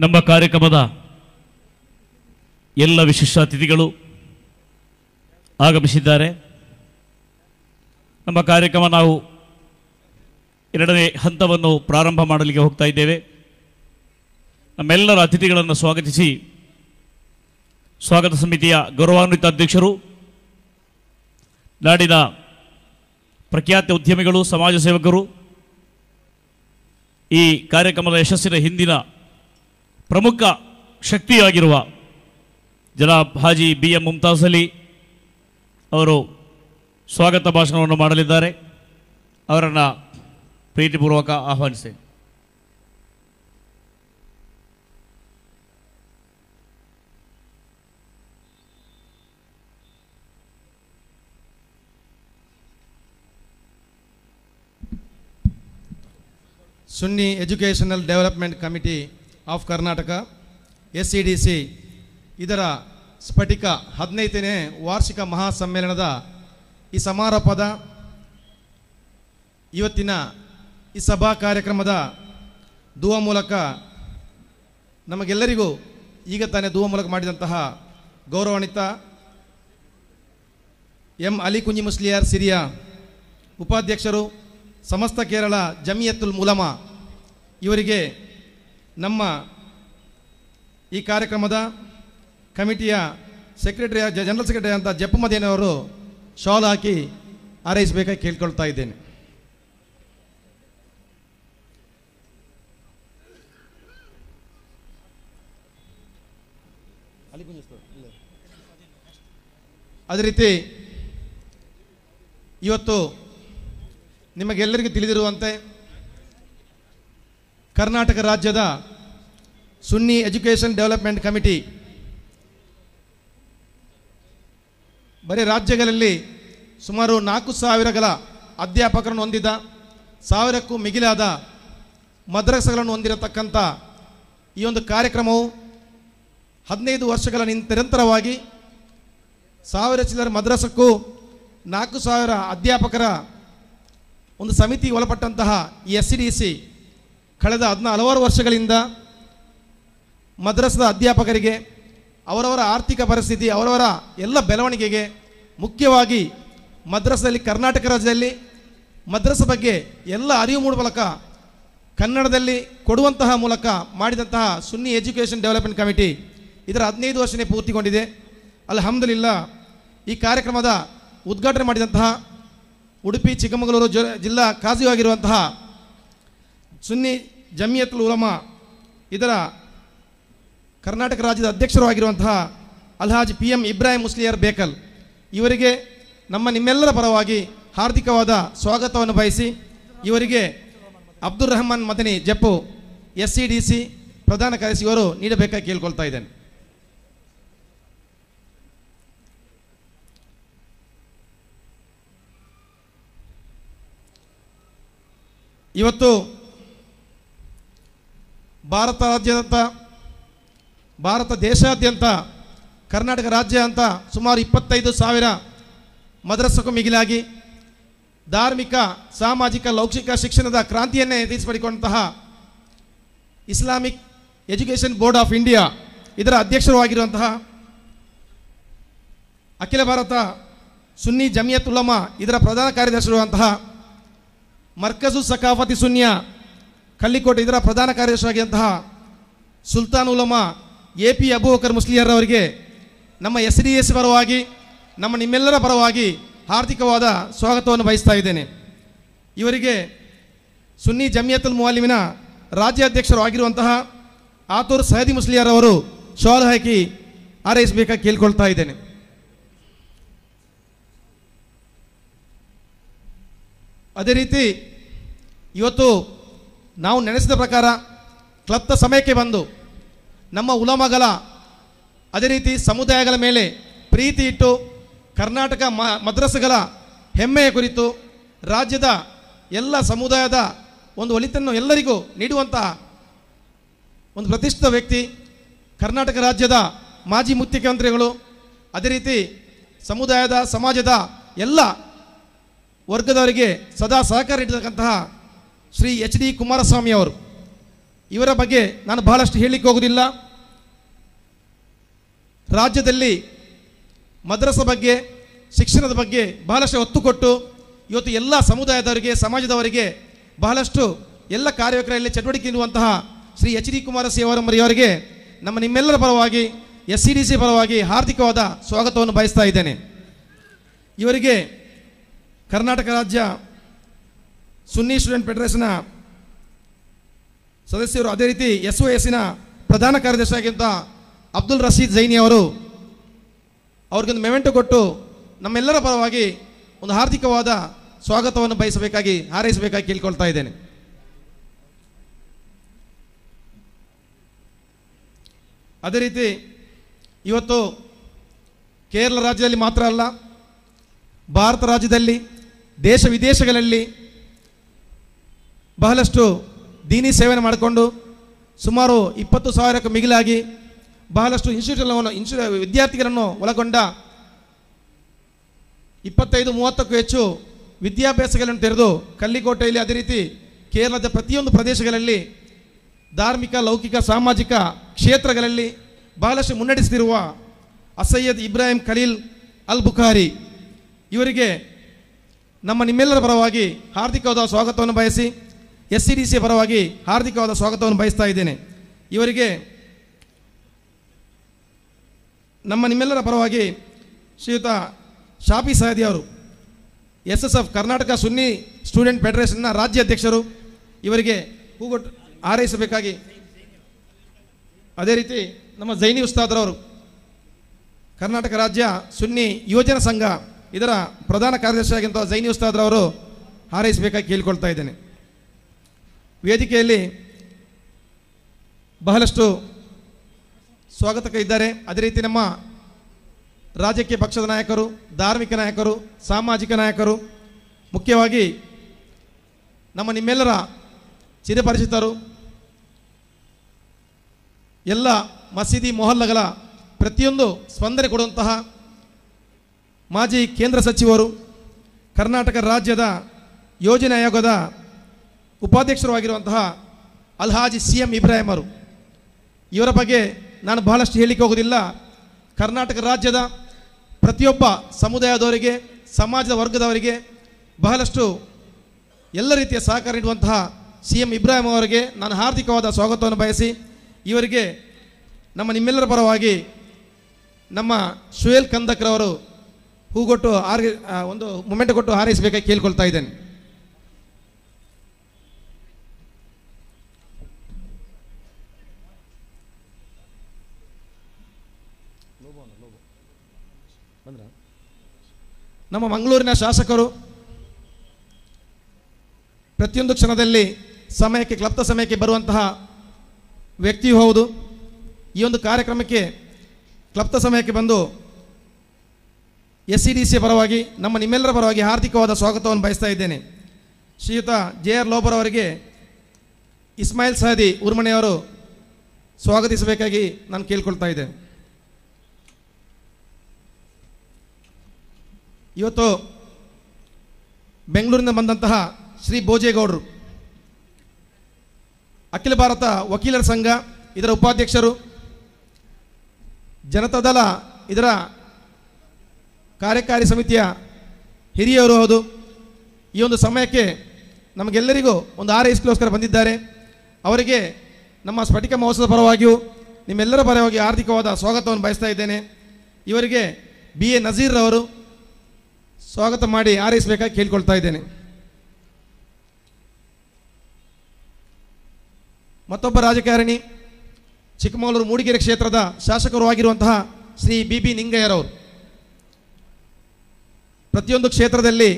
ನಮ್ಮ ಕಾರ್ಯಕ್ರಮದ ಎಲ್ಲ ವಿಶಿಷ್ಟ ಅತಿಥಿಗಳು ಆಗಮಿಸಿದ್ದಾರೆ. ನಮ್ಮ ಕಾರ್ಯಕ್ರಮ ನಾವು ಎರಡನೇ ಹಂತವನ್ನು ಪ್ರಾರಂಭ ಮಾಡಲಿಕ್ಕೆ ಹೋಗ್ತಾ ಇದ್ದೇವೆ. ನಮ್ಮೆಲ್ಲರ ಅತಿಥಿಗಳನ್ನು ಸ್ವಾಗತಿಸಿ ಸ್ವಾಗತ ಸಮಿತಿಯ ಗೌರವಾನ್ವಿತ ಅಧ್ಯಕ್ಷರು, ನಾಡಿನ ಪ್ರಖ್ಯಾತ ಉದ್ಯಮಿಗಳು, ಸಮಾಜ ಸೇವಕರು, ಈ ಕಾರ್ಯಕ್ರಮದ ಯಶಸ್ಸಿನ ಹಿಂದಿನ ಪ್ರಮುಖ ಶಕ್ತಿಯಾಗಿರುವ ಜನಾಬ್ ಹಾಜಿ ಬಿ ಎಂ ಮುಮ್ತಾಜ್ ಅಲಿ ಅವರು ಸ್ವಾಗತ ಭಾಷಣವನ್ನು ಮಾಡಲಿದ್ದಾರೆ. ಅವರನ್ನು ಪ್ರೀತಿಪೂರ್ವಕ ಆಹ್ವಾನಿಸಿ. Sunni educational development committee of Karnataka S C D C ಇದರ ಸ್ಫಟಿಕ ಹದಿನೈದನೇ ವಾರ್ಷಿಕ ಮಹಾಸಮ್ಮೇಳನದ ಈ ಸಮಾರೋಪದ ಇವತ್ತಿನ ಈ ಸಭಾ ಕಾರ್ಯಕ್ರಮದ ದುವ ಮೂಲಕ ನಮಗೆಲ್ಲರಿಗೂ ಈಗ ತಾನೇ ದುವ ಮೂಲಕ ಮಾಡಿದಂತಹ ಗೌರವಾನ್ವಿತ ಎಂ ಅಲಿ ಕುಂಜಿ ಮುಸ್ಲಿಯಾರ್ ಸಿರಿಯ ಉಪಾಧ್ಯಕ್ಷರು ಸಮಸ್ತ ಕೇರಳ ಜಮಿಯತ್ತುಲ್ ಮುಲಮ ಇವರಿಗೆ ನಮ್ಮ ಈ ಕಾರ್ಯಕ್ರಮದ ಕಮಿಟಿಯ ಸೆಕ್ರೆಟರಿ ಜನರಲ್ ಸೆಕ್ರೆಟರಿ ಅಂತ ಜಪ್ಪಮದೇನವರು ಶಾಲ್ ಹಾಕಿ ಹಾರೈಸಬೇಕಾಗಿ ಕೇಳ್ಕೊಳ್ತಾ ಇದ್ದೇನೆ. ಅದೇ ರೀತಿ ಇವತ್ತು ನಿಮಗೆಲ್ಲರಿಗೂ ತಿಳಿದಿರುವಂತೆ ಕರ್ನಾಟಕ ರಾಜ್ಯದ ಸುನ್ನಿ ಎಜುಕೇಷನ್ ಡೆವಲಪ್ಮೆಂಟ್ ಕಮಿಟಿ ಬರೀ ರಾಜ್ಯಗಳಲ್ಲಿ ಸುಮಾರು ನಾಲ್ಕು ಸಾವಿರಗಳ ಅಧ್ಯಾಪಕರನ್ನು ಹೊಂದಿದ ಸಾವಿರಕ್ಕೂ ಮಿಗಿಲಾದ ಮದ್ರಸಗಳನ್ನು ಹೊಂದಿರತಕ್ಕಂಥ ಈ ಒಂದು ಕಾರ್ಯಕ್ರಮವು ಹದಿನೈದು ವರ್ಷಗಳ ನಿರಂತರವಾಗಿ ಸಾವಿರ ಚಿಲ್ಲರ ಮದ್ರಸಕ್ಕೂ ನಾಲ್ಕು ಸಾವಿರ ಅಧ್ಯಾಪಕರ ಒಂದು ಸಮಿತಿ ಒಳಪಟ್ಟಂತಹ ಈ ಎಸ್ ಸಿ ಡಿ ಸಿ ಕಳೆದ ಹದಿನ ಹಲವಾರು ವರ್ಷಗಳಿಂದ ಮದ್ರಸದ ಅಧ್ಯಾಪಕರಿಗೆ, ಅವರವರ ಆರ್ಥಿಕ ಪರಿಸ್ಥಿತಿ, ಅವರವರ ಎಲ್ಲ ಬೆಳವಣಿಗೆಗೆ ಮುಖ್ಯವಾಗಿ ಮದ್ರಸದಲ್ಲಿ, ಕರ್ನಾಟಕ ರಾಜ್ಯದಲ್ಲಿ ಮದ್ರಸ ಬಗ್ಗೆ ಎಲ್ಲ ಅರಿವು ಮೂಡುವ ಮೂಲಕ ಕನ್ನಡದಲ್ಲಿ ಕೊಡುವಂತಹ ಮೂಲಕ ಮಾಡಿದಂತಹ ಸುನ್ನಿ ಎಜುಕೇಷನ್ ಡೆವಲಪ್ಮೆಂಟ್ ಕಮಿಟಿ ಇದರ ಹದಿನೈದು ವರ್ಷನೇ ಪೂರ್ತಿಗೊಂಡಿದೆ. ಅಲ್ಹಮ್ದುಲಿಲ್ಲ, ಈ ಕಾರ್ಯಕ್ರಮದ ಉದ್ಘಾಟನೆ ಮಾಡಿದಂತಹ ಉಡುಪಿ, ಚಿಕ್ಕಮಗಳೂರು ಜಿಲ್ಲಾ ಕಾಜಿ ಆಗಿರುವಂತಹ ಸುನ್ನಿ ಜಮಿಯತ್ ಉಲಮಾ, ಇದರ ಕರ್ನಾಟಕ ರಾಜ್ಯದ ಅಧ್ಯಕ್ಷರು ಆಗಿರುವಂತಹ ಅಲ್ಹಾಜ್ ಪಿ ಎಂ ಇಬ್ರಾಹಿಂ ಮುಸ್ಲಿಯರ್ ಬೇಕಲ್, ಇವರಿಗೆ ನಮ್ಮ ನಿಮ್ಮೆಲ್ಲರ ಪರವಾಗಿ ಹಾರ್ದಿಕವಾದ ಸ್ವಾಗತವನ್ನು ಬಯಸಿ, ಇವರಿಗೆ Abdul Rahman Madani Jappu S C D C ಪ್ರಧಾನ ಕಾರ್ಯದರ್ಶಿ ಇವರು ನೀಡಬೇಕಾಗಿ ಕೇಳ್ಕೊಳ್ತಾ ಇದ್ದೇನೆ. ಇವತ್ತು ಭಾರತ ರಾಜ್ಯದಂಥ ಭಾರತ ದೇಶಾದ್ಯಂತ, ಕರ್ನಾಟಕ ರಾಜ್ಯ ಅಂತ ಸುಮಾರು ಇಪ್ಪತ್ತೈದು ಸಾವಿರ ಮದ್ರಸಕ್ಕೂ ಮಿಗಿಲಾಗಿ ಧಾರ್ಮಿಕ, ಸಾಮಾಜಿಕ, ಲೌಕಿಕ ಶಿಕ್ಷಣದ ಕ್ರಾಂತಿಯನ್ನೇ ಎದುರಿಸಿಪಡಿಕೊಂಡಂತಹ Islamic education board of India ಇದರ ಅಧ್ಯಕ್ಷರು ಆಗಿರುವಂತಹ ಅಖಿಲ ಭಾರತ ಸುನ್ನಿ ಜಮಿಯತ್ ಉಲಮಾ, ಇದರ ಪ್ರಧಾನ ಕಾರ್ಯದರ್ಶಿರುವಂತಹ ಮರ್ಕಜು ಸಕಾಫತಿ ಸುನ್ಯ ಕಲ್ಲಿಕೋಟೆ ಇದರ ಪ್ರಧಾನ ಕಾರ್ಯದರ್ಶಿಯಾಗಿದ್ದಂತಹ ಸುಲ್ತಾನ್ ಉಲಮ ಎ ಪಿ ಅಬೂಬಕರ್ ಮುಸ್ಲಿಯರ್ ಅವರಿಗೆ ನಮ್ಮ ಎಸ್ ಡಿ ಎಸ್ ಪರವಾಗಿ, ನಮ್ಮ ನಿಮ್ಮೆಲ್ಲರ ಪರವಾಗಿ ಹಾರ್ದಿಕವಾದ ಸ್ವಾಗತವನ್ನು ಬಯಸ್ತಾ ಇದ್ದೇನೆ. ಇವರಿಗೆ ಸುನ್ನಿ ಜಮಿಯತುಲ್ ಮುವಾಲಿಮಿನ ರಾಜ್ಯಾಧ್ಯಕ್ಷರು ಆಗಿರುವಂತಹ ಆತೂರ್ ಸಹದಿ ಮುಸ್ಲಿಯರ್ ಅವರು ಹಾಕಿ ಹಾರೈಸಬೇಕಾಗಿ ಕೇಳ್ಕೊಳ್ತಾ ಇದ್ದೇನೆ. ಅದೇ ರೀತಿ ಇವತ್ತು ನಾವು ನೆನೆಸಿದ ಪ್ರಕಾರ ಕ್ಲಪ್ತ ಸಮಯಕ್ಕೆ ಬಂದು ನಮ್ಮ ಉಲಮಗಳ ಅದೇ ರೀತಿ ಸಮುದಾಯಗಳ ಮೇಲೆ ಪ್ರೀತಿ ಇಟ್ಟು ಕರ್ನಾಟಕ ಮ ಮದ್ರಸ್ಗಳ ಹೆಮ್ಮೆಯ ಕುರಿತು ರಾಜ್ಯದ ಎಲ್ಲ ಸಮುದಾಯದ ಒಂದು ಒಲಿತನ್ನು ಎಲ್ಲರಿಗೂ ನೀಡುವಂತಹ ಒಂದು ಪ್ರತಿಷ್ಠಿತ ವ್ಯಕ್ತಿ ಕರ್ನಾಟಕ ರಾಜ್ಯದ ಮಾಜಿ ಮುಖ್ಯಮಂತ್ರಿಗಳು ಅದೇ ರೀತಿ ಸಮುದಾಯದ, ಸಮಾಜದ ಎಲ್ಲ ವರ್ಗದವರಿಗೆ ಸದಾ ಸಹಕಾರ ನೀಡತಕ್ಕಂತಹ ಶ್ರೀ ಎಚ್ ಡಿ ಕುಮಾರಸ್ವಾಮಿ ಅವರು. ಇವರ ಬಗ್ಗೆ ನಾನು ಬಹಳಷ್ಟು ಹೇಳಲಿಕ್ಕೆ ಹೋಗುವುದಿಲ್ಲ. ರಾಜ್ಯದಲ್ಲಿ ಮದ್ರಸ ಬಗ್ಗೆ, ಶಿಕ್ಷಣದ ಬಗ್ಗೆ ಬಹಳಷ್ಟು ಒತ್ತು ಕೊಟ್ಟು, ಇವತ್ತು ಎಲ್ಲ ಸಮುದಾಯದವರಿಗೆ, ಸಮಾಜದವರಿಗೆ ಬಹಳಷ್ಟು ಎಲ್ಲ ಕಾರ್ಯಕ್ರಮಗಳಲ್ಲಿ ಚಟುವಟಿಕೆ ನೀಡುವಂತಹ ಶ್ರೀ ಎಚ್ ಡಿ ಕುಮಾರಸ್ವಾಮಿ ನಮ್ಮ ನಿಮ್ಮೆಲ್ಲರ ಪರವಾಗಿ, ಎಸ್ ಸಿ ಡಿ ಸಿ ಪರವಾಗಿ ಹಾರ್ದಿಕವಾದ ಸ್ವಾಗತವನ್ನು ಬಯಸ್ತಾ ಇದ್ದೇನೆ. ಇವರಿಗೆ ಕರ್ನಾಟಕ ರಾಜ್ಯ ಸುನ್ನಿ ಸ್ಟೂಡೆಂಟ್ ಫೆಡರೇಷನ್ನ ಸದಸ್ಯರು ಅದೇ ರೀತಿ ಎಸ್ ಒ ಎಸ್ಸಿನ ಪ್ರಧಾನ ಕಾರ್ಯದರ್ಶಿಯಾಗಿದ್ದ ಅಬ್ದುಲ್ ರಶೀದ್ ಜೈನಿ ಅವರು ಅವ್ರಿಗೊಂದು ಮೆಮೆಂಟು ಕೊಟ್ಟು ನಮ್ಮೆಲ್ಲರ ಪರವಾಗಿ ಒಂದು ಹಾರ್ದಿಕವಾದ ಸ್ವಾಗತವನ್ನು ಬಯಸಬೇಕಾಗಿ, ಹಾರೈಸಬೇಕಾಗಿ ಕೇಳ್ಕೊಳ್ತಾ ಇದ್ದೇನೆ. ಅದೇ ರೀತಿ ಇವತ್ತು ಕೇರಳ ರಾಜ್ಯದಲ್ಲಿ ಮಾತ್ರ ಅಲ್ಲ, ಭಾರತ ರಾಜ್ಯದಲ್ಲಿ, ದೇಶ ವಿದೇಶಗಳಲ್ಲಿ ಬಹಳಷ್ಟು ದೀನಿ ಸೇವನೆ ಮಾಡಿಕೊಂಡು ಸುಮಾರು ಇಪ್ಪತ್ತು ಸಾವಿರಕ್ಕೂ ಮಿಗಿಲಾಗಿ ಬಹಳಷ್ಟು ಇನ್ಸ್ಟಿಟ್ಯೂಟ್ಗಳನ್ನು, ಇನ್ಸ್ಟಿ, ವಿದ್ಯಾರ್ಥಿಗಳನ್ನು ಒಳಗೊಂಡ ಇಪ್ಪತ್ತೈದು, ಮೂವತ್ತಕ್ಕೂ ಹೆಚ್ಚು ವಿದ್ಯಾಭ್ಯಾಸಗಳನ್ನು ತೆರೆದು ಕಲ್ಲಿಕೋಟೆಯಲ್ಲಿ ಅದೇ ರೀತಿ ಕೇರಳದ ಪ್ರತಿಯೊಂದು ಪ್ರದೇಶಗಳಲ್ಲಿ ಧಾರ್ಮಿಕ, ಲೌಕಿಕ, ಸಾಮಾಜಿಕ ಕ್ಷೇತ್ರಗಳಲ್ಲಿ ಬಹಳಷ್ಟು ಮುನ್ನಡೆಸುತ್ತಿರುವ ಅಸಯ್ಯದ್ ಇಬ್ರಾಹಿಂ ಖಲೀಲ್ ಅಲ್ ಬುಖಾರಿ ಇವರಿಗೆ ನಮ್ಮ ನಿಮ್ಮೆಲ್ಲರ ಪರವಾಗಿ ಹಾರ್ದಿಕವಾದ ಸ್ವಾಗತವನ್ನು ಬಯಸಿ ಎಸ್ ಸಿ ಡಿ ಸಿ ಪರವಾಗಿ ಹಾರ್ದಿಕವಾದ ಸ್ವಾಗತವನ್ನು ಬಯಸ್ತಾ ಇದ್ದೇನೆ. ಇವರಿಗೆ ನಮ್ಮ ನಿಮ್ಮೆಲ್ಲರ ಪರವಾಗಿ ಶ್ರೀಯುತ ಶಾಪಿ ಸಹದಿ ಅವರು S S F Karnataka Sunni student ಫೆಡರೇಷನ್ನ ರಾಜ್ಯ ಅಧ್ಯಕ್ಷರು, ಇವರಿಗೆ ಹೂಗೊಟ್ಟು ಹಾರೈಸಬೇಕಾಗಿ. ಅದೇ ರೀತಿ ನಮ್ಮ ಜೈನಿ ಉಸ್ತಾದ್ರವರು ಕರ್ನಾಟಕ ರಾಜ್ಯ ಸುನ್ನಿ ಯುವಜನ ಸಂಘ ಇದರ ಪ್ರಧಾನ ಕಾರ್ಯದರ್ಶಿಯಾಗಿಂತ ಜೈನಿ ಉಸ್ತಾದ್ರವರು ಹಾರೈಸಬೇಕಾಗಿ ಕೇಳಿಕೊಳ್ತಾ ಇದ್ದೇನೆ. ವೇದಿಕೆಯಲ್ಲಿ ಬಹಳಷ್ಟು ಸ್ವಾಗತಕ ಇದ್ದಾರೆ ಅದೇ ರೀತಿ ನಮ್ಮ ರಾಜಕೀಯ ಪಕ್ಷದ ನಾಯಕರು, ಧಾರ್ಮಿಕ ನಾಯಕರು, ಸಾಮಾಜಿಕ ನಾಯಕರು, ಮುಖ್ಯವಾಗಿ ನಮ್ಮ ನಿಮ್ಮೆಲ್ಲರ ಚಿರಪರಿಚಿತರು, ಎಲ್ಲ ಮಸೀದಿ ಮೊಹಲ್ಲಗಳ ಪ್ರತಿಯೊಂದು ಸ್ಪಂದನೆ ಕೊಡುವಂತಹ ಮಾಜಿ ಕೇಂದ್ರ ಸಚಿವರು, ಕರ್ನಾಟಕ ರಾಜ್ಯದ ಯೋಜನೆ ಆಯೋಗದ ಉಪಾಧ್ಯಕ್ಷರಾಗಿರುವಂತಹ ಅಲ್ಹಾಜಿ ಸಿ ಎಂ ಇಬ್ರಾಹಿಂ ಅವರು ಇವರ ಬಗ್ಗೆ ನಾನು ಬಹಳಷ್ಟು ಹೇಳಿಕೆ ಹೋಗೋದಿಲ್ಲ ಕರ್ನಾಟಕ ರಾಜ್ಯದ ಪ್ರತಿಯೊಬ್ಬ ಸಮುದಾಯದವರಿಗೆ ಸಮಾಜದ ವರ್ಗದವರಿಗೆ ಬಹಳಷ್ಟು ಎಲ್ಲ ರೀತಿಯ ಸಹಕಾರ ನೀಡುವಂತಹ ಸಿ ಎಂ ಇಬ್ರಾಹಿಂ ಅವರಿಗೆ ನಾನು ಹಾರ್ದಿಕವಾದ ಸ್ವಾಗತವನ್ನು ಬಯಸಿ ಇವರಿಗೆ ನಮ್ಮ ನಿಮ್ಮೆಲ್ಲರ ಪರವಾಗಿ ನಮ್ಮ ಸುಹೇಲ್ ಕಂದಕ್ರವರು ಹೂಗೊಟ್ಟು ಆ, ಒಂದು ಮೊಮೆಂಟ್ ಕೊಟ್ಟು ಹಾರೈಸಬೇಕಾಗಿ ಕೇಳ್ಕೊಳ್ತಾ ಇದ್ದೇನೆ. ನಮ್ಮ ಮಂಗಳೂರಿನ ಶಾಸಕರು ಪ್ರತಿಯೊಂದು ಕ್ಷಣದಲ್ಲಿ ಸಮಯಕ್ಕೆ, ಕ್ಲಪ್ತ ಸಮಯಕ್ಕೆ ಬರುವಂತಹ ವ್ಯಕ್ತಿಯೂ ಹೌದು. ಈ ಒಂದು ಕಾರ್ಯಕ್ರಮಕ್ಕೆ ಕ್ಲಪ್ತ ಸಮಯಕ್ಕೆ ಬಂದು ಎಸ್ ಸಿ ಡಿ ಸಿಯ ಪರವಾಗಿ, ನಮ್ಮ ನಿಮ್ಮೆಲ್ಲರ ಪರವಾಗಿ ಹಾರ್ದಿಕವಾದ ಸ್ವಾಗತವನ್ನು ಬಯಸ್ತಾ ಇದ್ದೇನೆ. ಶ್ರೀಯುತ ಜೆ ಆರ್ ಲೋಬರ್ ಅವರಿಗೆ ಇಸ್ಮಾಯಿಲ್ ಸಹದಿ ಉರ್ಮಣೆಯವರು ಸ್ವಾಗತಿಸಬೇಕಾಗಿ ನಾನು ಕೇಳ್ಕೊಳ್ತಾ ಇದ್ದೇನೆ. ಇವತ್ತು ಬೆಂಗಳೂರಿನಿಂದ ಬಂದಂತಹ ಶ್ರೀ ಭೋಜೇಗೌಡರು, ಅಖಿಲ ಭಾರತ ವಕೀಲರ ಸಂಘ, ಇದರ ಉಪಾಧ್ಯಕ್ಷರು ಜನತಾದಳ ಇದರ ಕಾರ್ಯಕಾರಿ ಸಮಿತಿಯ ಹಿರಿಯವರು ಹೌದು. ಈ ಒಂದು ಸಮಯಕ್ಕೆ ನಮಗೆಲ್ಲರಿಗೂ ಒಂದು ಆರೈಸ್ಗೋಸ್ಕರ ಬಂದಿದ್ದಾರೆ. ಅವರಿಗೆ ನಮ್ಮ ಸ್ಫಟಿಕ ಮಹೋತ್ಸವದ ಪರವಾಗಿಯೂ ನಿಮ್ಮೆಲ್ಲರ ಪರವಾಗಿ ಆರ್ಥಿಕವಾದ ಸ್ವಾಗತವನ್ನು ಬಯಸ್ತಾ ಇದ್ದೇನೆ. ಇವರಿಗೆ ಬಿ ಎ ನಜೀರ್ ಅವರು ಸ್ವಾಗತ ಮಾಡಿ ಹಾರೈಸಬೇಕಾಗಿ ಕೇಳ್ಕೊಳ್ತಾ ಇದ್ದೇನೆ. ಮತ್ತೊಬ್ಬ ರಾಜಕಾರಣಿ, ಚಿಕ್ಕಮಗಳೂರು ಮೂಡಿಗೆರೆ ಕ್ಷೇತ್ರದ ಶಾಸಕರು ಆಗಿರುವಂತಹ ಶ್ರೀ ಬಿ ಬಿ ನಿಂಗಯ್ಯರವರು. ಪ್ರತಿಯೊಂದು ಕ್ಷೇತ್ರದಲ್ಲಿ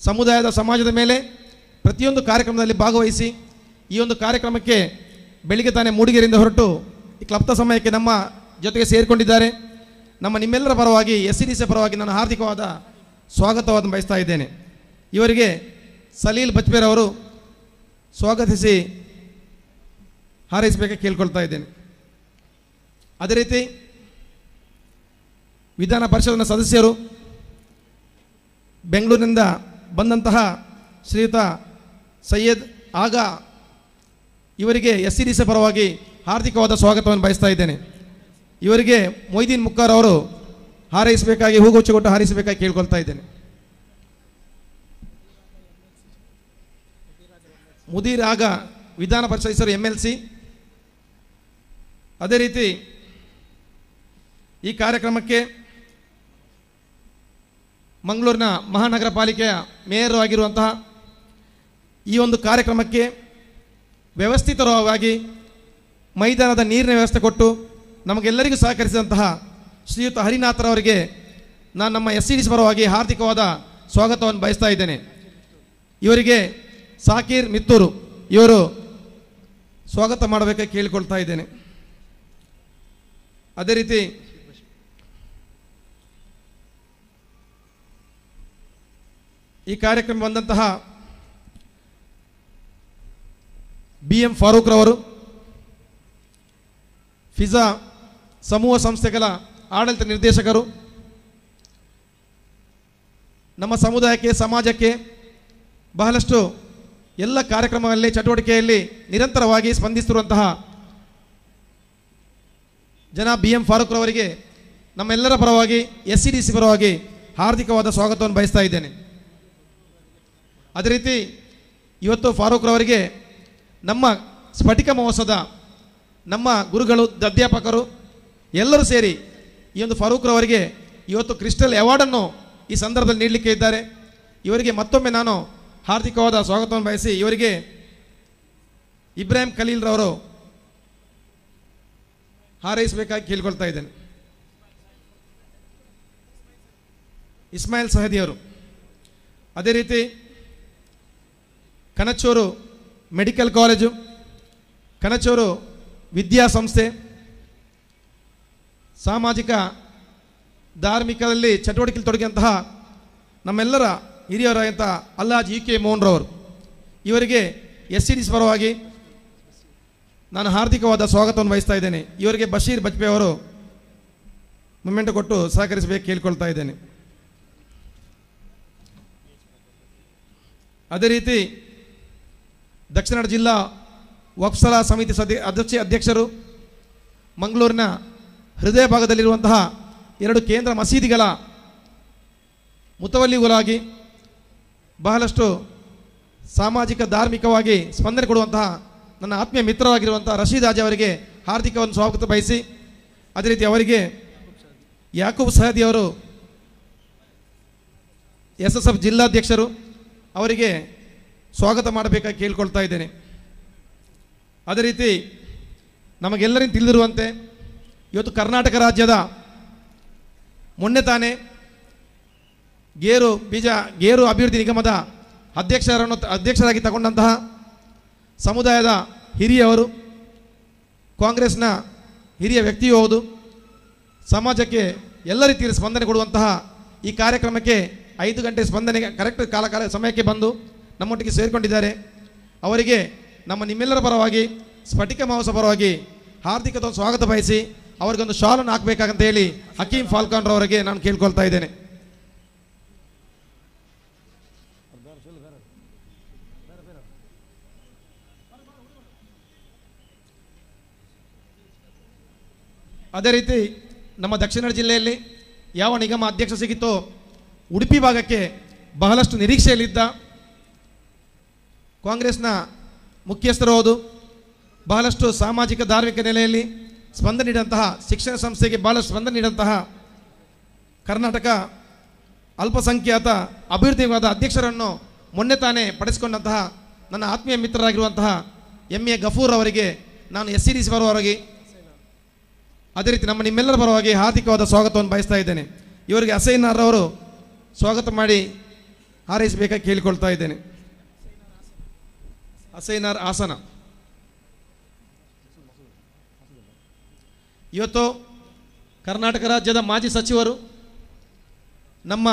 ಸಮುದಾಯದ ಸಮಾಜದ ಮೇಲೆ ಪ್ರತಿಯೊಂದು ಕಾರ್ಯಕ್ರಮದಲ್ಲಿ ಭಾಗವಹಿಸಿ ಈ ಒಂದು ಕಾರ್ಯಕ್ರಮಕ್ಕೆ ಬೆಳಿಗ್ಗೆ ತಾನೇ ಮೂಡಿಗೆರೆಯಿಂದ ಹೊರಟು ಈ ಕ್ಲಪ್ತ ಸಮಯಕ್ಕೆ ನಮ್ಮ ಜೊತೆಗೆ ಸೇರಿಕೊಂಡಿದ್ದಾರೆ. ನಮ್ಮ ನಿಮ್ಮೆಲ್ಲರ ಪರವಾಗಿ, ಎಸ್ ಸಿ ಡಿ ಸಿ ಪರವಾಗಿ ನಾನು ಹಾರ್ದಿಕವಾದ ಸ್ವಾಗತವನ್ನು ಬಯಸ್ತಾ ಇದ್ದೇನೆ. ಇವರಿಗೆ ಸಲೀಲ್ ಬಜ್ಪೇರ್ ಅವರು ಸ್ವಾಗತಿಸಿ ಹಾರೈಸಬೇಕಾಗಿ ಕೇಳ್ಕೊಳ್ತಾ ಇದ್ದೇನೆ. ಅದೇ ರೀತಿ ವಿಧಾನ ಪರಿಷತ್ನ ಸದಸ್ಯರು ಬೆಂಗಳೂರಿನಿಂದ ಬಂದಂತಹ ಶ್ರೀಯುತ ಸೈಯದ್ ಆಗ ಇವರಿಗೆ ಎಸ್ ಸಿ ಡಿ ಸಿ ಪರವಾಗಿ ಹಾರ್ದಿಕವಾದ ಸ್ವಾಗತವನ್ನು ಬಯಸ್ತಾ ಇದ್ದೇನೆ. ಇವರಿಗೆ ಮೊಯ್ದೀನ್ ಮುಖಾರ್ ಅವರು ಹಾರೈಸಬೇಕಾಗಿ ಹೂಗುಚ್ಚ ಕೊಟ್ಟು ಹಾರೈಸಬೇಕಾಗಿ ಕೇಳ್ಕೊಳ್ತಾ ಇದ್ದೇನೆ. ಮುದಿರಾಗ ವಿಧಾನ ಪರಿಷತ್ ಎಂ ಎಲ್ ಸಿ ಅದೇ ರೀತಿ ಈ ಕಾರ್ಯಕ್ರಮಕ್ಕೆ ಮಂಗಳೂರಿನ ಮಹಾನಗರ ಪಾಲಿಕೆಯ ಮೇಯರ್ ಆಗಿರುವಂತಹ ಈ ಒಂದು ಕಾರ್ಯಕ್ರಮಕ್ಕೆ ವ್ಯವಸ್ಥಿತವಾಗಿ ಮೈದಾನದ ನೀರಿನ ವ್ಯವಸ್ಥೆ ಕೊಟ್ಟು ನಮಗೆಲ್ಲರಿಗೂ ಸಹಕರಿಸಿದಂತಹ ಶ್ರೀಯುತ ಹರಿನಾಥರವರಿಗೆ ನಾನು ನಮ್ಮ ಎಸ್ ಸಿ ಡಿ ಪರವಾಗಿ ಹಾರ್ದಿಕವಾದ ಸ್ವಾಗತವನ್ನು ಬಯಸ್ತಾ ಇದ್ದೇನೆ. ಇವರಿಗೆ ಸಾಕೀರ್ ಮಿತ್ತೂರು ಇವರು ಸ್ವಾಗತ ಮಾಡಬೇಕಾಗಿ ಕೇಳಿಕೊಳ್ತಾ ಇದ್ದೇನೆ. ಅದೇ ರೀತಿ ಈ ಕಾರ್ಯಕ್ರಮ ಬಂದಂತಹ ಬಿ ಎಂ ಫಾರೂಕ್ರವರು ಫಿಜಾ ಸಮೂಹ ಸಂಸ್ಥೆಗಳ ಆಡಳಿತ ನಿರ್ದೇಶಕರು, ನಮ್ಮ ಸಮುದಾಯಕ್ಕೆ, ಸಮಾಜಕ್ಕೆ ಬಹಳಷ್ಟು ಎಲ್ಲ ಕಾರ್ಯಕ್ರಮಗಳಲ್ಲಿ, ಚಟುವಟಿಕೆಯಲ್ಲಿ ನಿರಂತರವಾಗಿ ಸ್ಪಂದಿಸುತ್ತಿರುವಂತಹ ಜನ ಬಿ ಎಂ ಫಾರೂಕ್ರವರಿಗೆ ನಮ್ಮೆಲ್ಲರ ಪರವಾಗಿ ಎಸ್ ಸಿ ಡಿ ಸಿ ಪರವಾಗಿ ಹಾರ್ದಿಕವಾದ ಸ್ವಾಗತವನ್ನು ಬಯಸ್ತಾ ಇದ್ದೇನೆ. ಅದೇ ರೀತಿ ಇವತ್ತು ಫಾರೂಕ್ರವರಿಗೆ ನಮ್ಮ ಸ್ಫಟಿಕ ಮಹೋತ್ಸವದ ನಮ್ಮ ಗುರುಗಳು, ಅಧ್ಯಾಪಕರು ಎಲ್ಲರೂ ಸೇರಿ ಈ ಒಂದು ಫಾರೂಕ್ ರವರಿಗೆ ಇವತ್ತು ಕ್ರಿಸ್ಟಲ್ ಅವಾರ್ಡನ್ನು ಈ ಸಂದರ್ಭದಲ್ಲಿ ನೀಡಲಿಕ್ಕೆ ಇದ್ದಾರೆ. ಇವರಿಗೆ ಮತ್ತೊಮ್ಮೆ ನಾನು ಹಾರ್ದಿಕವಾದ ಸ್ವಾಗತವನ್ನು ಬಯಸಿ ಇವರಿಗೆ ಇಬ್ರಾಹಿಂ ಖಲೀಲ್ರವರು ಹಾರೈಸಬೇಕಾಗಿ ಕೇಳ್ಕೊಳ್ತಾ ಇದ್ದೇನೆ. ಇಸ್ಮಾಯಿಲ್ ಸಹದಿಯವರು ಅದೇ ರೀತಿ ಕನಚೂರು ಮೆಡಿಕಲ್ ಕಾಲೇಜು, ಕನಚೂರು ವಿದ್ಯಾಸಂಸ್ಥೆ ಸಾಮಾಜಿಕ ಧಾರ್ಮಿಕದಲ್ಲಿ ಚಟುವಟಿಕೆಯಲ್ಲಿ ತೊಡಗಿದಂತಹ ನಮ್ಮೆಲ್ಲರ ಹಿರಿಯರಾದಂಥ ಅಲ್ಲಾಜ್ ಯು ಕೆ ಮೋಹನ್ರವರು. ಇವರಿಗೆ ಎಸ್ ಸಿ ಡಿ ಪರವಾಗಿ ನಾನು ಹಾರ್ದಿಕವಾದ ಸ್ವಾಗತವನ್ನು ವಹಿಸ್ತಾ ಇದ್ದೇನೆ. ಇವರಿಗೆ ಬಶೀರ್ ಬಜ್ಪೆ ಅವರು ಮೊಮೆಂಟ್ ಕೊಟ್ಟು ಸಹಕರಿಸಬೇಕು ಕೇಳ್ಕೊಳ್ತಾ ಇದ್ದೇನೆ. ಅದೇ ರೀತಿ ದಕ್ಷಿಣ ಕನ್ನಡ ಜಿಲ್ಲಾ ವಕ್ಸಲ ಸಮಿತಿ ಸದ್ಯ ಅಧ್ಯಕ್ಷ ಅಧ್ಯಕ್ಷರು ಮಂಗಳೂರಿನ ಹೃದಯ ಭಾಗದಲ್ಲಿರುವಂತಹ ಎರಡು ಕೇಂದ್ರ ಮಸೀದಿಗಳ ಮುತವಲ್ಲಿಗಳಾಗಿ ಬಹಳಷ್ಟು ಸಾಮಾಜಿಕ, ಧಾರ್ಮಿಕವಾಗಿ ಸ್ಪಂದನೆ ಕೊಡುವಂತಹ ನನ್ನ ಆತ್ಮೀಯ ಮಿತ್ರವಾಗಿರುವಂಥ ರಶೀದ್ ಹಾಜಿ ಅವರಿಗೆ ಹಾರ್ದಿಕವನ್ನು ಸ್ವಾಗತ ಬಯಸಿ, ಅದೇ ರೀತಿ ಅವರಿಗೆ ಯಾಕೂಬ್ ಸಹದಿ ಅವರು ಎಸ್ ಎಸ್ ಎಫ್ ಜಿಲ್ಲಾಧ್ಯಕ್ಷರು ಅವರಿಗೆ ಸ್ವಾಗತ ಮಾಡಬೇಕಾಗಿ ಕೇಳ್ಕೊಳ್ತಾ ಇದ್ದೇನೆ. ಅದೇ ರೀತಿ ನಮಗೆಲ್ಲರಿಗೂ ತಿಳಿದಿರುವಂತೆ ಇವತ್ತು ಕರ್ನಾಟಕ ರಾಜ್ಯದ ಮೊನ್ನೆ ತಾನೇ ಗೇರು ಬೀಜ, ಗೇರು ಅಭಿವೃದ್ಧಿ ನಿಗಮದ ಅಧ್ಯಕ್ಷರನ್ನು, ಅಧ್ಯಕ್ಷರಾಗಿ ತಗೊಂಡಂತಹ ಸಮುದಾಯದ ಹಿರಿಯವರು, ಕಾಂಗ್ರೆಸ್ನ ಹಿರಿಯ ವ್ಯಕ್ತಿಯೂ ಹೌದು, ಸಮಾಜಕ್ಕೆ ಎಲ್ಲ ರೀತಿಯಲ್ಲಿ ಸ್ಪಂದನೆ ಕೊಡುವಂತಹ ಈ ಕಾರ್ಯಕ್ರಮಕ್ಕೆ ಐದು ಗಂಟೆ ಸ್ಪಂದನೆಗೆ ಕರೆಕ್ಟ್ ಕಾಲ ಕಾಲ, ಸಮಯಕ್ಕೆ ಬಂದು ನಮ್ಮೊಟ್ಟಿಗೆ ಸೇರಿಕೊಂಡಿದ್ದಾರೆ. ಅವರಿಗೆ ನಮ್ಮ ನಿಮ್ಮೆಲ್ಲರ ಪರವಾಗಿ, ಸ್ಫಟಿಕ ಮಹೋತ್ಸವ ಪರವಾಗಿ ಹಾರ್ದಿಕ ಸ್ವಾಗತ ಬಯಸಿ ಅವರಿಗೊಂದು ಶಾಲನ್ನು ಹಾಕ್ಬೇಕಂತ ಹೇಳಿ ಹಕೀಂ ಫಾಲ್ಕಾನ್ ರವರಿಗೆ ನಾನು ಕೇಳ್ಕೊಳ್ತಾ ಇದ್ದೇನೆ. ಅದೇ ರೀತಿ ನಮ್ಮ ದಕ್ಷಿಣ ಜಿಲ್ಲೆಯಲ್ಲಿ ಯಾವ ನಿಗಮ ಅಧ್ಯಕ್ಷ ಸಿಗಿತ್ತೋ ಉಡುಪಿ ಭಾಗಕ್ಕೆ ಬಹಳಷ್ಟು ನಿರೀಕ್ಷೆಯಲ್ಲಿದ್ದ ಕಾಂಗ್ರೆಸ್ನ ಮುಖ್ಯಸ್ಥರು ಹೌದು. ಬಹಳಷ್ಟು ಸಾಮಾಜಿಕ ಧಾರ್ಮಿಕ ನೆಲೆಯಲ್ಲಿ ಸ್ಪಂದನೆ ನೀಡಿದಂತಹ, ಶಿಕ್ಷಣ ಸಂಸ್ಥೆಗೆ ಭಾಳ ಸ್ಪಂದನೆ ನೀಡಿದಂತಹ ಕರ್ನಾಟಕ ಅಲ್ಪಸಂಖ್ಯಾತ ಅಭಿವೃದ್ಧಿವಾದ ಅಧ್ಯಕ್ಷರನ್ನು ಮೊನ್ನೆ ತಾನೇ ಪಡಿಸಿಕೊಂಡಂತಹ ನನ್ನ ಆತ್ಮೀಯ ಮಿತ್ರರಾಗಿರುವಂತಹ ಎಂ ಎ ಗಫೂರ್ ಅವರಿಗೆ ನಾನು ಎಸ್ ಸಿ ಡಿ ಸಿ ಪರವಾಗಿ ಅದೇ ರೀತಿ ನಮ್ಮ ನಿಮ್ಮೆಲ್ಲರ ಪರವಾಗಿ ಹಾರ್ದಿಕವಾದ ಸ್ವಾಗತವನ್ನು ಬಯಸ್ತಾ ಇದ್ದೇನೆ. ಇವರಿಗೆ ಅಸೈನಾರ್ ಅವರು ಸ್ವಾಗತ ಮಾಡಿ ಹಾರೈಸಬೇಕಾಗಿ ಕೇಳಿಕೊಳ್ತಾ ಇದ್ದೇನೆ. ಅಸೈನಾರ್ ಆಸನ. ಇವತ್ತು ಕರ್ನಾಟಕ ರಾಜ್ಯದ ಮಾಜಿ ಸಚಿವರು ನಮ್ಮ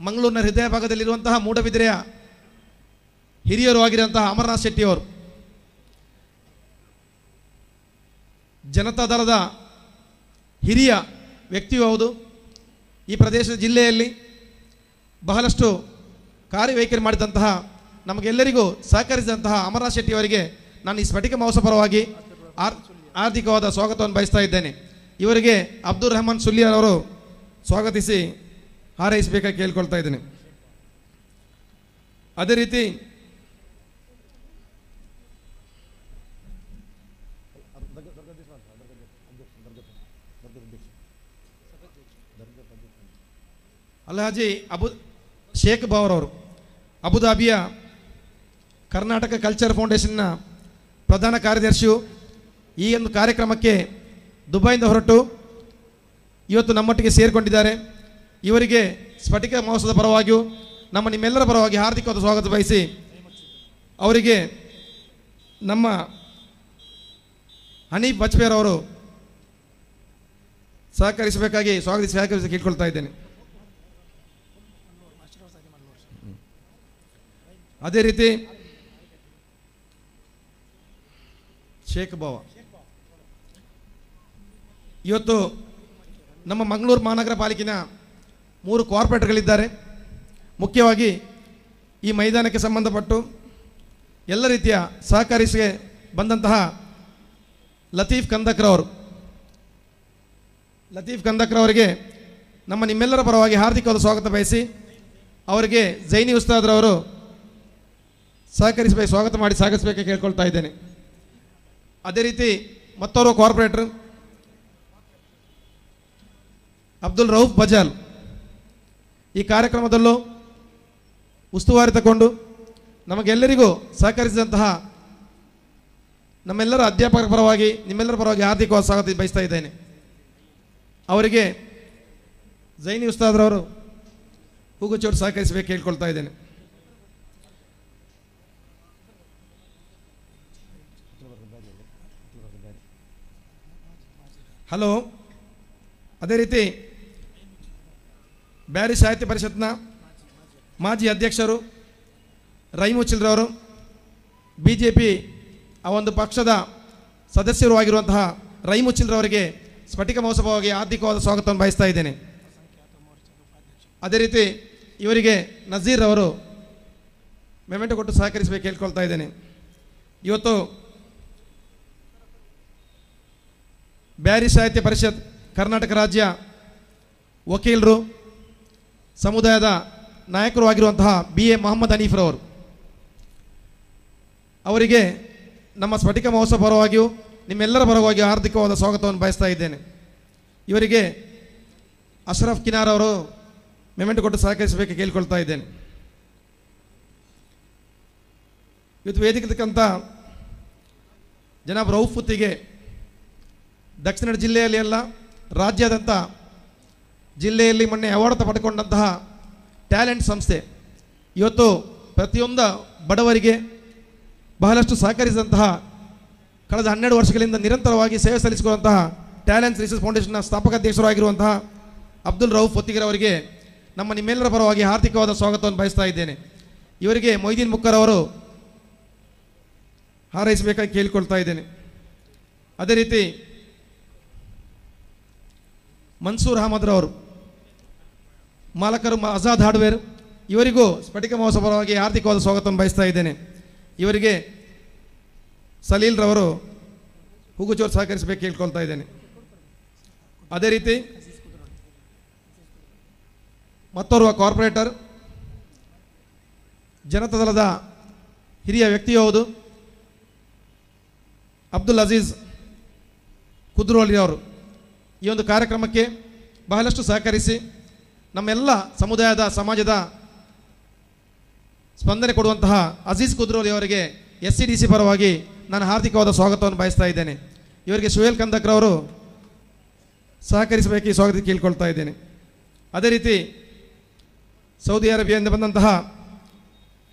ಮಂಗಳೂರಿನ ಹೃದಯ ಭಾಗದಲ್ಲಿರುವಂತಹ ಮೂಡಬಿದಿರೆಯ ಹಿರಿಯರು ಆಗಿರುವಂತಹ ಅಮರನಾಥ್ ಶೆಟ್ಟಿಯವರು ಜನತಾದಳದ ಹಿರಿಯ ವ್ಯಕ್ತಿಯೂ ಹೌದು. ಈ ಪ್ರದೇಶದ ಜಿಲ್ಲೆಯಲ್ಲಿ ಬಹಳಷ್ಟು ಕಾರ್ಯವೈಖರಿ ಮಾಡಿದಂತಹ ನಮಗೆಲ್ಲರಿಗೂ ಸಹಕರಿಸಿದಂತಹ ಅಮರನಾಥ್ ಶೆಟ್ಟಿ ಅವರಿಗೆ ನಾನು ಈ ಸ್ಫಟಿಕ ಮಹೋತ್ಸವ ಪರವಾಗಿ ಆರ್ ಆರ್ಥಿಕವಾದ ಸ್ವಾಗತವನ್ನು ಬಯಸ್ತಾ ಇದ್ದೇನೆ. ಇವರಿಗೆ ಅಬ್ದುಲ್ ರೆಹಮಾನ್ ಸುಲಿಯಾರ್ ಅವರು ಸ್ವಾಗತಿಸಿ ಹಾರೈಸಬೇಕಾಗಿ ಕೇಳ್ಕೊಳ್ತಾ ಇದ್ದೇನೆ. ಅದೇ ರೀತಿ ಅಲ್ಹಾಜಿ ಅಬು ಶೇಖ್ ಬಾವರ್ ಅಬುದಾಬಿಯ ಕರ್ನಾಟಕ ಕಲ್ಚರ್ ಫೌಂಡೇಶನ್ನ ಪ್ರಧಾನ ಕಾರ್ಯದರ್ಶಿಯು ಈ ಒಂದು ಕಾರ್ಯಕ್ರಮಕ್ಕೆ ದುಬೈಯಿಂದ ಹೊರಟು ಇವತ್ತು ನಮ್ಮೊಟ್ಟಿಗೆ ಸೇರಿಕೊಂಡಿದ್ದಾರೆ. ಇವರಿಗೆ ಸ್ಫಟಿಕ ಮಹೋತ್ಸವದ ಪರವಾಗಿಯೂ, ನಮ್ಮ ನಿಮ್ಮೆಲ್ಲರ ಪರವಾಗಿ ಹಾರ್ದಿಕವಾದ ಸ್ವಾಗತ ಬಯಸಿ ಅವರಿಗೆ ನಮ್ಮ ಹನೀಫ್ ಬಜ್ಪೇರ್ ಅವರು ಸಹಕರಿಸಬೇಕಾಗಿ ಸ್ವಾಗತಿಸಿ ಸಹಕರಿಸಿ ಕೇಳ್ಕೊಳ್ತಾ ಇದ್ದೇನೆ. ಅದೇ ರೀತಿ ಶೇಖ್ ಬಾವ. ಇವತ್ತು ನಮ್ಮ ಮಂಗಳೂರು ಮಹಾನಗರ ಪಾಲಿಕೆಯ ಮೂರು ಕಾರ್ಪೊರೇಟ್ಗಳಿದ್ದಾರೆ ಮುಖ್ಯವಾಗಿ ಈ ಮೈದಾನಕ್ಕೆ ಸಂಬಂಧಪಟ್ಟು ಎಲ್ಲ ರೀತಿಯ ಸಹಕರಿಸಿಗೆ ಬಂದಂತಹ ಲತೀಫ್ ಕಂದಕ್ರವರು ಲತೀಫ್ ಕಂದಕ್ರವರಿಗೆ ನಮ್ಮ ನಿಮ್ಮೆಲ್ಲರ ಪರವಾಗಿ ಹಾರ್ದಿಕವಾದ ಸ್ವಾಗತ ಬಯಸಿ, ಅವರಿಗೆ ಜೈನಿ ಉಸ್ತಾದ್ರವರು ಸಹಕರಿಸಬೇಕು, ಸ್ವಾಗತ ಮಾಡಿ ಸಹಕರಿಸಬೇಕು ಕೇಳ್ಕೊಳ್ತಾ ಇದ್ದೇನೆ. ಅದೇ ರೀತಿ ಮತ್ತೋರ್ವ ಕಾರ್ಪೊರೇಟರ್ ಅಬ್ದುಲ್ ರೌಫ್ ಬಜಾಲ್ ಈ ಕಾರ್ಯಕ್ರಮದಲ್ಲೂ ಉಸ್ತುವಾರಿ ತಗೊಂಡು ನಮಗೆಲ್ಲರಿಗೂ ಸಹಕರಿಸಿದಂತಹ ನಮ್ಮೆಲ್ಲರ ಅಧ್ಯಾಪಕರ ಪರವಾಗಿ, ನಿಮ್ಮೆಲ್ಲರ ಪರವಾಗಿ ಹಾರ್ದಿಕವಾದ ಸ್ವಾಗತ ಬಯಸ್ತಾ ಇದ್ದೇನೆ. ಅವರಿಗೆ ಜೈನಿ ಉಸ್ತಾದ್ರವರು ಹೂಗುಚ್ಚವರು ಸಹಕರಿಸಬೇಕು ಹೇಳ್ಕೊಳ್ತಾ ಇದ್ದೇನೆ. ಹಲೋ, ಅದೇ ರೀತಿ ಬ್ಯಾರಿ ಸಾಹಿತ್ಯ ಪರಿಷತ್ನ ಮಾಜಿ ಅಧ್ಯಕ್ಷರು ರೈಮು ಚಿಲ್ರವರು ಬಿ ಜೆ ಪಿ ಆ ಒಂದು ಪಕ್ಷದ ಸದಸ್ಯರು ಆಗಿರುವಂತಹ ರೈಮು ಚಿಲ್ರವರಿಗೆ ಸ್ಫಟಿಕ ಮಹೋತ್ಸವವಾಗಿ ಆರ್ಥಿಕವಾದ ಸ್ವಾಗತವನ್ನು ಬಯಸ್ತಾ ಇದ್ದೇನೆ. ಅದೇ ರೀತಿ ಇವರಿಗೆ ನಜೀರ್ ಅವರು ಮೆಮೆಂಟು ಕೊಟ್ಟು ಸಹಕರಿಸಬೇಕು ಹೇಳ್ಕೊಳ್ತಾ ಇದ್ದೇನೆ. ಇವತ್ತು ಬ್ಯಾರಿ ಸಾಹಿತ್ಯ ಪರಿಷತ್ ಕರ್ನಾಟಕ ರಾಜ್ಯ ವಕೀಲರು ಸಮುದಾಯದ ನಾಯಕರು ಆಗಿರುವಂತಹ ಬಿ ಎ ಮೊಹಮ್ಮದ್ ಹನೀಫ್ರವರು ಅವರಿಗೆ ನಮ್ಮ ಸ್ಫಟಿಕ ಮಹೋತ್ಸವ ಪರವಾಗಿಯೂ ನಿಮ್ಮೆಲ್ಲರ ಪರವಾಗಿಯೂ ಹಾರ್ದಿಕವಾದ ಸ್ವಾಗತವನ್ನು ಬಯಸ್ತಾ ಇದ್ದೇನೆ. ಇವರಿಗೆ ಅಶ್ರಫ್ ಕಿನಾರ್ ಅವರು ಮೆಮೆಂಟ್ ಕೊಟ್ಟು ಸಹಕರಿಸಬೇಕು ಕೇಳಿಕೊಳ್ತಾ ಇದ್ದೇನೆ. ಇವತ್ತು ವೇದಿಕತಕ್ಕಂಥ ಜನಾಬ್ ರೌಫುತ್ತಿಗೆ ಫುತ್ತಿಗೆ ದಕ್ಷಿಣ ಜಿಲ್ಲೆಯಲ್ಲಿ ಅಲ್ಲ, ರಾಜ್ಯಾದ್ಯಂತ ಜಿಲ್ಲೆಯಲ್ಲಿ ಮೊನ್ನೆ ಅವಾರ್ಡ್ ಪಡ್ಕೊಂಡಂತಹ ಟ್ಯಾಲೆಂಟ್ ಸಂಸ್ಥೆ. ಇವತ್ತು ಪ್ರತಿಯೊಂದು ಬಡವರಿಗೆ ಬಹಳಷ್ಟು ಸಹಕರಿಸಿದಂತಹ ಕಳೆದ ಹನ್ನೆರಡು ವರ್ಷಗಳಿಂದ ನಿರಂತರವಾಗಿ ಸೇವೆ ಸಲ್ಲಿಸಿಕೊಂಡಂತಹ ಟ್ಯಾಲೆಂಟ್ ರಿಸರ್ಚ್ ಫೌಂಡೇಶನ್ನ ಸ್ಥಾಪಕ ಅಧ್ಯಕ್ಷರಾಗಿರುವಂತಹ ಅಬ್ದುಲ್ ರೌಫ್ ಹೊತ್ತಿಗರ್ ಅವರಿಗೆ ನಮ್ಮ ನಿಮ್ಮೆಲ್ಲರ ಪರವಾಗಿ ಹಾರ್ದಿಕವಾದ ಸ್ವಾಗತವನ್ನು ಬಯಸ್ತಾ ಇದ್ದೇನೆ. ಇವರಿಗೆ ಮೊಯ್ದೀನ್ ಮುಕ್ಕರ್ ಅವರು ಹಾರೈಸಬೇಕಾಗಿ ಕೇಳಿಕೊಳ್ತಾ ಇದ್ದೇನೆ. ಅದೇ ರೀತಿ ಮನ್ಸೂರ್ ಅಹಮದ್ ರವರು ಮಾಲಕರು ಆಜಾದ್ ಹಾರ್ಡ್ವೇರ್. ಇವರಿಗೂ ಸ್ಫಟಿಕ ಮಹೋತ್ಸವ ಪರವಾಗಿ ಹಾರ್ದಿಕವಾದ ಸ್ವಾಗತವನ್ನು ಬಯಸ್ತಾ ಇದ್ದೇನೆ. ಇವರಿಗೆ ಸಲೀಲ್ ರವರು ಹೂಗುಚೋರು ಸಹಕರಿಸಬೇಕು ಕೇಳ್ಕೊಳ್ತಾ ಇದ್ದೇನೆ. ಅದೇ ರೀತಿ ಮತ್ತೋರ್ವ ಕಾರ್ಪೊರೇಟರ್, ಜನತಾದಳದ ಹಿರಿಯ ವ್ಯಕ್ತಿ ಹೌದು, ಅಬ್ದುಲ್ ಅಜೀಜ್ ಕುದ್ರೋಳಿ ಅವರು. ಈ ಒಂದು ಕಾರ್ಯಕ್ರಮಕ್ಕೆ ಬಹಳಷ್ಟು ಸಹಕರಿಸಿ ನಮ್ಮೆಲ್ಲ ಸಮುದಾಯದ, ಸಮಾಜದ ಸ್ಪಂದನೆ ಕೊಡುವಂತಹ ಅಜೀಜ್ ಕುದ್ರೋಲಿ ಅವರಿಗೆ ಎಸ್ ಸಿ ಡಿ ಸಿ ಪರವಾಗಿ ನಾನು ಹಾರ್ದಿಕವಾದ ಸ್ವಾಗತವನ್ನು ಬಯಸ್ತಾ ಇದ್ದೇನೆ. ಇವರಿಗೆ ಸುಹೇಲ್ ಕಂದಕ್ರವರು ಸಹಕರಿಸಬೇಕು ಈ ಸ್ವಾಗತ ಕೇಳ್ಕೊಳ್ತಾ ಇದ್ದೇನೆ. ಅದೇ ರೀತಿ ಸೌದಿ ಅರೇಬಿಯಾದಿಂದ ಬಂದಂತಹ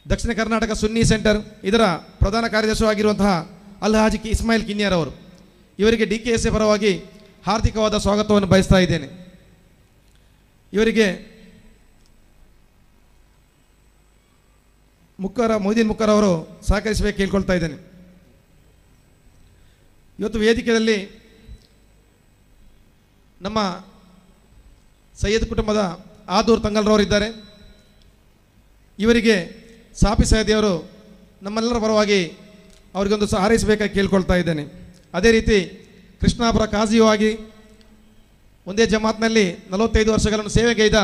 ದಕ್ಷಿಣ ಕರ್ನಾಟಕ ಸುನ್ನಿ ಸೆಂಟರ್ ಇದರ ಪ್ರಧಾನ ಕಾರ್ಯದರ್ಶಿಯಾಗಿರುವಂತಹ ಅಲ್ ಹಾಜಿ ಇಸ್ಮಾಯಿಲ್ ಕಿನ್ಯಾರ್ ಅವರು ಇವರಿಗೆ ಡಿ ಕೆ ಎಸ್ ಎ ಪರವಾಗಿ ಹಾರ್ದಿಕವಾದ ಸ್ವಾಗತವನ್ನು ಬಯಸ್ತಾ ಇದ್ದೇನೆ. ಇವರಿಗೆ ಮುಖರ ಮೊಯ್ದೀನ್ ಮುಖರ್ ಅವರು ಸಹಕರಿಸಬೇಕು ಕೇಳ್ಕೊಳ್ತಾ ಇದ್ದೇನೆ. ಇವತ್ತು ವೇದಿಕೆಯಲ್ಲಿ ನಮ್ಮ ಸೈಯದ್ ಕುಟುಂಬದ ಆದೂರ್ ತಂಗಲ್ರವರಿದ್ದಾರೆ ಇವರಿಗೆ ಸಾಪಿ ಸೈದಿಯವರು ನಮ್ಮೆಲ್ಲರ ಪರವಾಗಿ ಅವರಿಗೊಂದು ಸಹ ಹಾರೈಸಬೇಕಾಗಿ ಕೇಳ್ಕೊಳ್ತಾ ಇದ್ದೇನೆ. ಅದೇ ರೀತಿ ಕೃಷ್ಣಾಪುರ ಕಾಜಿಯು ಆಗಿ ಒಂದೇ ಜಮಾತ್ನಲ್ಲಿ ನಲವತ್ತೈದು ವರ್ಷಗಳನ್ನು ಸೇವೆಗೈದ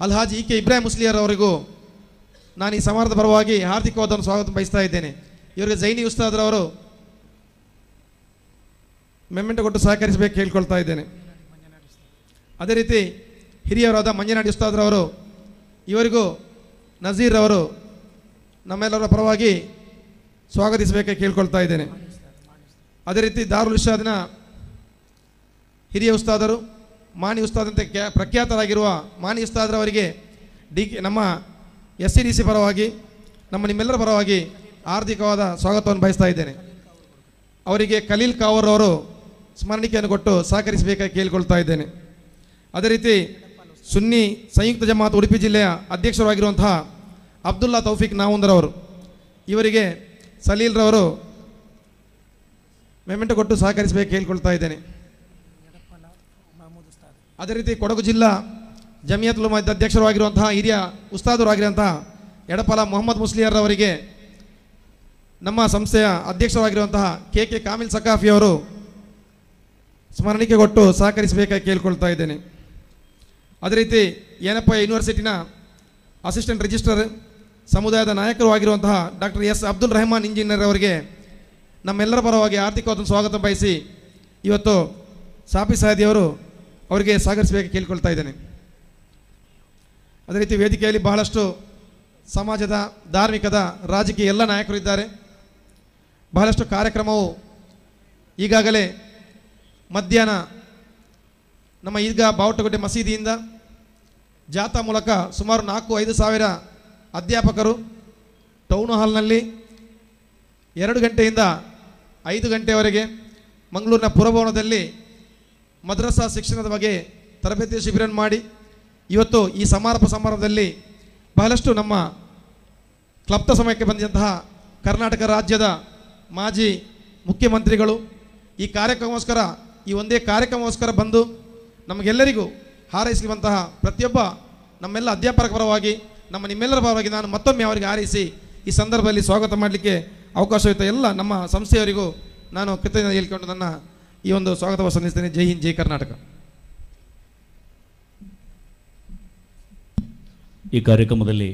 ಅಲ್ಹಾಜ್ ಇ ಕೆ ಇಬ್ರಾಹಿಂ ಮುಸ್ಲಿಯರ್ ಅವರಿಗೂ ನಾನು ಈ ಸಮಾರಂಭದ ಪರವಾಗಿ ಹಾರ್ದಿಕವಾದ ಸ್ವಾಗತ ಬಯಸ್ತಾ ಇದ್ದೇನೆ. ಇವರಿಗೆ ಜೈನಿ ಉಸ್ತಾದ್ರವರು ಮೆಮೆಂಟ್ ಕೊಟ್ಟು ಸಹಕರಿಸಬೇಕು ಕೇಳ್ಕೊಳ್ತಾ ಇದ್ದೇನೆ. ಅದೇ ರೀತಿ ಹಿರಿಯರಾದ ಮಂಜನಾಡಿ ಉಸ್ತಾದ್ರವರು, ಇವರಿಗೂ ನಜೀರ್ ಅವರು ನಮ್ಮೆಲ್ಲರ ಪರವಾಗಿ ಸ್ವಾಗತಿಸಬೇಕೆ ಕೇಳ್ಕೊಳ್ತಾ ಇದ್ದೇನೆ. ಅದೇ ರೀತಿ ದಾರುಲ್ ಇರ್ಷಾದಿನ ಹಿರಿಯ ಉಸ್ತಾದರು ಮಾನಿ ಉಸ್ತಾದಂತೆ ಕ್ಯಾ, ಪ್ರಖ್ಯಾತರಾಗಿರುವ ಮಾನಿ ಉಸ್ತಾದ್ರವರಿಗೆ ಡಿ ಕೆ, ನಮ್ಮ ಎಸ್ ಸಿ ಡಿ ಸಿ ಪರವಾಗಿ, ನಮ್ಮ ನಿಮ್ಮೆಲ್ಲರ ಪರವಾಗಿ ಹಾರ್ದಿಕವಾದ ಸ್ವಾಗತವನ್ನು ಬಯಸ್ತಾ ಇದ್ದೇನೆ. ಅವರಿಗೆ ಖಲೀಲ್ ಕಾವರ್ ಅವರು ಸ್ಮರಣಿಕೆಯನ್ನು ಕೊಟ್ಟು ಸಹಕರಿಸಬೇಕಾಗಿ ಕೇಳಿಕೊಳ್ತಾ ಇದ್ದೇನೆ. ಅದೇ ರೀತಿ ಸುನ್ನಿ ಸಂಯುಕ್ತ ಜಮಾತ್ ಉಡುಪಿ ಜಿಲ್ಲೆಯ ಅಧ್ಯಕ್ಷರಾಗಿರುವಂತಹ ಅಬ್ದುಲ್ಲಾ ತೌಫಿಕ್ ನಾವುಂದರವರು ಇವರಿಗೆ ಸಲೀಲ್ರವರು ಮೆಮೆಂಟು ಕೊಟ್ಟು ಸಹಕರಿಸಬೇಕು ಕೇಳಿಕೊಳ್ತಾ ಇದ್ದೇನೆ. ಅದೇ ರೀತಿ ಕೊಡಗು ಜಿಲ್ಲಾ ಜಮಿಯತ್ ಲುಮಾದ್ ಅಧ್ಯಕ್ಷರು ಆಗಿರುವಂತಹ ಹಿರಿಯ ಉಸ್ತಾದರು ಆಗಿರುವಂತಹ ಎಡಪಾಲ ಮೊಹಮ್ಮದ್ ಮುಸ್ಲಿಯರ್ರವರಿಗೆ ನಮ್ಮ ಸಂಸ್ಥೆಯ ಅಧ್ಯಕ್ಷರಾಗಿರುವಂತಹ ಕೆ ಕೆ ಕಾಮಿಲ್ ಸಕಾಫಿ ಅವರು ಸ್ಮರಣಿಕೆ ಕೊಟ್ಟು ಸಹಕರಿಸಬೇಕಾಗಿ ಕೇಳ್ಕೊಳ್ತಾ ಇದ್ದೇನೆ. ಅದೇ ರೀತಿ ಏನಪ್ಪ ಯೂನಿವರ್ಸಿಟಿನ ಅಸಿಸ್ಟೆಂಟ್ ರಿಜಿಸ್ಟ್ರರ್ ಸಮುದಾಯದ ನಾಯಕರು ಆಗಿರುವಂತಹ doctor S. Abdul Rehman engineer ಅವರಿಗೆ ನಮ್ಮೆಲ್ಲರ ಪರವಾಗಿ ಆರ್ಥಿಕವಾದ ಸ್ವಾಗತ ಬಯಸಿ ಇವತ್ತು ಸಾಫಿ ಸಾದಿಯವರು ಅವರಿಗೆ ಸಹಕರಿಸಬೇಕು ಕೇಳಿಕೊಳ್ತಾ ಇದ್ದೇನೆ. ಅದೇ ರೀತಿ ವೇದಿಕೆಯಲ್ಲಿ ಬಹಳಷ್ಟು ಸಮಾಜದ ಧಾರ್ಮಿಕದ ರಾಜಕೀಯ ಎಲ್ಲ ನಾಯಕರು ಇದ್ದಾರೆ. ಬಹಳಷ್ಟು ಕಾರ್ಯಕ್ರಮವು ಈಗಾಗಲೇ ಮಧ್ಯಾಹ್ನ ನಮ್ಮ ಈಗ ಬಾವುಟಗುಡ್ಡೆ ಮಸೀದಿಯಿಂದ ಜಾಥಾ ಮೂಲಕ ಸುಮಾರು ನಾಲ್ಕು ಐದು ಸಾವಿರ ಅಧ್ಯಾಪಕರು ಟೌನ್ ಹಾಲ್ನಲ್ಲಿ ಎರಡು ಗಂಟೆಯಿಂದ ಐದು ಗಂಟೆಯವರೆಗೆ ಮಂಗಳೂರಿನ ಪುರಭವನದಲ್ಲಿ ಮದ್ರಸಾ ಶಿಕ್ಷಣದ ಬಗ್ಗೆ ತರಬೇತಿ ಶಿಬಿರ ಮಾಡಿ ಇವತ್ತು ಈ ಸಮಾರೋಪ ಸಮಾರಂಭದಲ್ಲಿ ಬಹಳಷ್ಟು ನಮ್ಮ ಕ್ಲಪ್ತ ಸಮಯಕ್ಕೆ ಬಂದಂತಹ ಕರ್ನಾಟಕ ರಾಜ್ಯದ ಮಾಜಿ ಮುಖ್ಯಮಂತ್ರಿಗಳು ಈ ಕಾರ್ಯಕ್ರಮಕ್ಕೋಸ್ಕರ ಈ ಒಂದೇ ಕಾರ್ಯಕ್ರಮಕ್ಕೋಸ್ಕರ ಬಂದು ನಮಗೆಲ್ಲರಿಗೂ ಹಾರೈಸುವಂತಹ ಪ್ರತಿಯೊಬ್ಬ ನಮ್ಮೆಲ್ಲ ಅಧ್ಯಾಪಕರ ಪರವಾಗಿ, ನಮ್ಮ ನಿಮ್ಮೆಲ್ಲರ ಪರವಾಗಿ ನಾನು ಮತ್ತೊಮ್ಮೆ ಅವರಿಗೆ ಹಾರೈಸಿ ಈ ಸಂದರ್ಭದಲ್ಲಿ ಸ್ವಾಗತ ಮಾಡಲಿಕ್ಕೆ ಅವಕಾಶವಿತ್ತು ಎಲ್ಲ ನಮ್ಮ ಸಂಸ್ಥೆಯವರಿಗೂ ನಾನು ಕೃತಜ್ಞತೆ ಹೇಳಿಕೊಂಡು ನನ್ನ ಈ ಒಂದು ಸ್ವಾಗತವನ್ನು ಸಲ್ಲಿಸ್ತೇನೆ ಜೈ ಹಿಂದ್ ಜೈ ಕರ್ನಾಟಕ ಈ ಕಾರ್ಯಕ್ರಮದಲ್ಲಿ